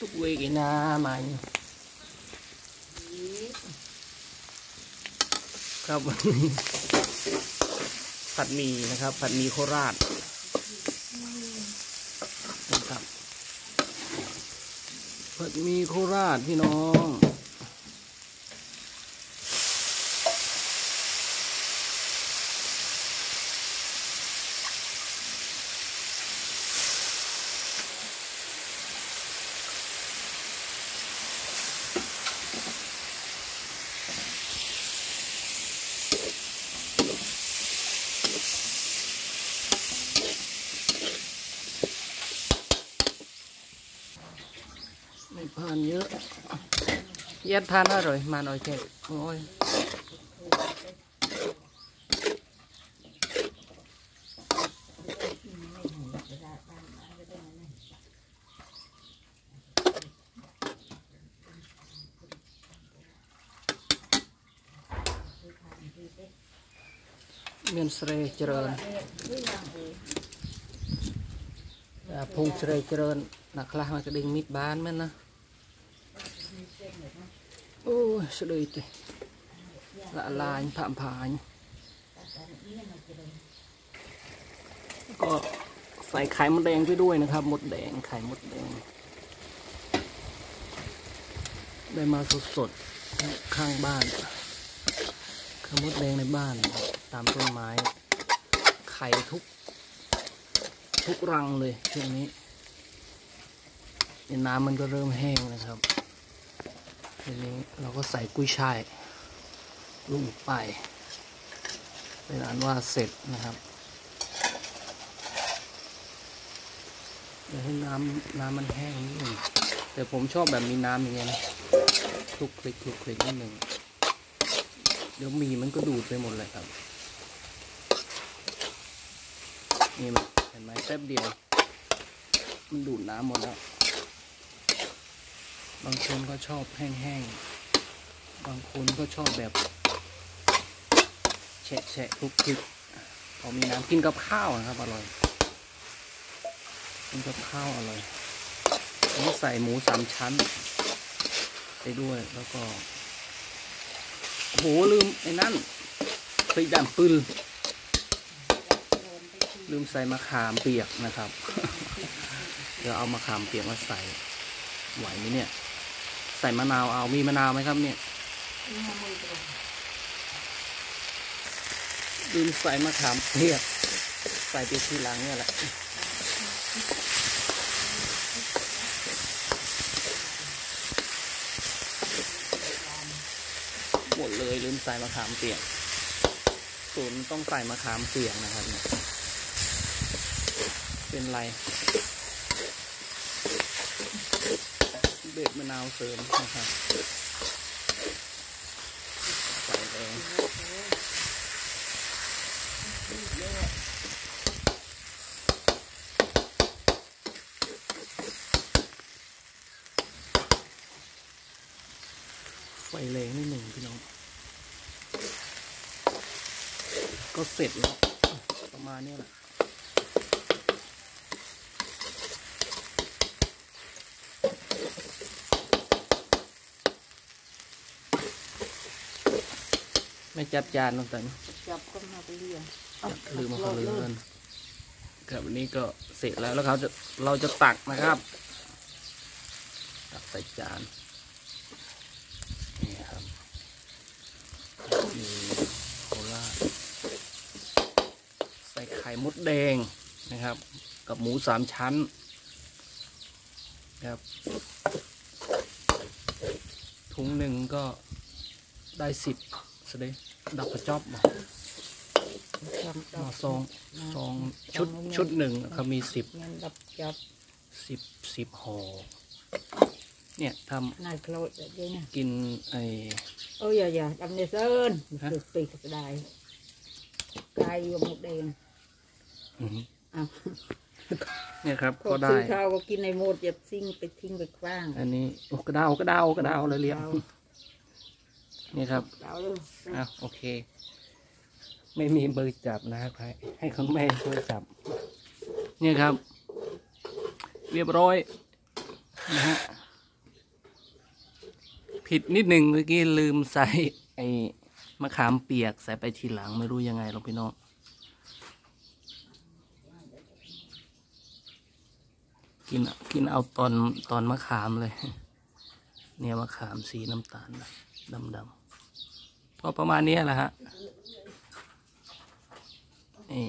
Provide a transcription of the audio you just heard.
ตุกเวกินามาอยู่ครับผัดหมี่นะครับ ผัดหมี่โคราชนะครับผัดหมี่โคราชพี่น้อง than nhớ dắt than đó rồi mà nói chạy ôi miền srê trơn ភូមិស្រីច្រើនអ្នកខ្លះមកក្ដេញមីតបានមែនណា เจริญอ่าพงสเรเลามันกระดิ่งมิดบ้านแม่นนะโอ้ยสดุยติละลายผ่านผ่านก็ใส่ไข่มดแดงไปด้วยนะครับ มดแดงไข่มดแดง ได้มาสดๆข้างบ้านไข่มดแดงในบ้าน ตามต้นไม้ ไข่ทุก ทุกรังเลยช่วงนี้เนี่ยน้ำมันก็เริ่มแห้งนะครับ ทีนี้เราก็ใส่กุ้ยช่ายลงไป เป็นอันว่าเสร็จนะครับเดี๋ยวให้น้ำน้ำมันแห้งนิดหนึ่งแต่ผมชอบแบบมีน้ำอย่างเงี้ยนะคลุกคลิกคลุกคลิกนิดหนึ่งเดี๋ยวมีมันก็ดูดไปหมดเลยครับ นี่มันเห็นไหมแป๊บเดียว มันดูดน้ำหมดแล้ว บางคนก็ชอบแห้งๆ บางคนก็ชอบแบบแฉะแฉะคลุกคลิกพอมีน้ำกินกับข้าวนะครับ อร่อย กินกับข้าวอร่อยนนี้ใส่หมูสามชั้น ไปด้วยแล้วก็โหลืมไอ้นั่นพริกดำปืนลืมใส่มะขามเปียกนะครับ เดี๋ยวเอามะขามเปียกมาใส่ไหวไหมเนี่ย ใส่มะนาวเอามีมะนาวไหมครับเนี่ยลืมใส่มะขามเปียกใส่ไปทีหลังเนี่ยแหละหมดเลยลืมใส่มะขามเปียกศูนต้องใส่มะขามเปียกนะครับเนี่ยเป็นไร เบ็ดมะ นาวเสริมนะครับใส่เลยไฟแรงนิดหนึ่งพี่น้อง ก็เสร็จแล้ว ประมาณนี้แหละ ไม่จัดจานลงแต่จับก็มาไปเรียนลืมมาเขาลืมกันครับวันนี้ก็เสร็จแล้วแล้วเขาจะเราจะตักนะครับ ตักใส่จานนี่ครับมีโคราชใส่ไข่มดแดงนะครับ กับหมูสามชั้นครับถุงหนึ่งก็ได้สิบ สเดดับกระจอบมาจับอ๋อซองซองชุดชุดหนึ่งเขามีสิบเงินดับจับสิบสิบห่อเนี่ยทนายโคลดแบบนี้นะำกินไอโอ้ยอย่าอย่าดำเนเซินฮะสุดปีกก็ได้ไก่กับหมดแดงอื้อหืออ้าวเนี่ยครับพอก็ได้ซื้อข้าวก็กินในหมดอย่าซิ่งไปทิ้งไปกว้าง อันนี้โอ้กระดาวกระดาวกระดาวเลยเรียกเอา นี่ครับเอาเลยอะโอเค ไม่มีเบอร์จับนะครับให้ให้คุณแม่ช่วยจับ เนี่ยครับ เรียบร้อยนะฮะผิดนิดหนึ่งเมื่อกี้ลืมใส่ไอ้มะขามเปียกใส่ไปทีหลังไม่รู้ยังไงหรอกพี่น้องกินกินเอาตอนตอนมะขามเลย เนี่ยมะขามสีน้ำตาลดำ ดำๆก็ประมาณนี้แหละฮะนี่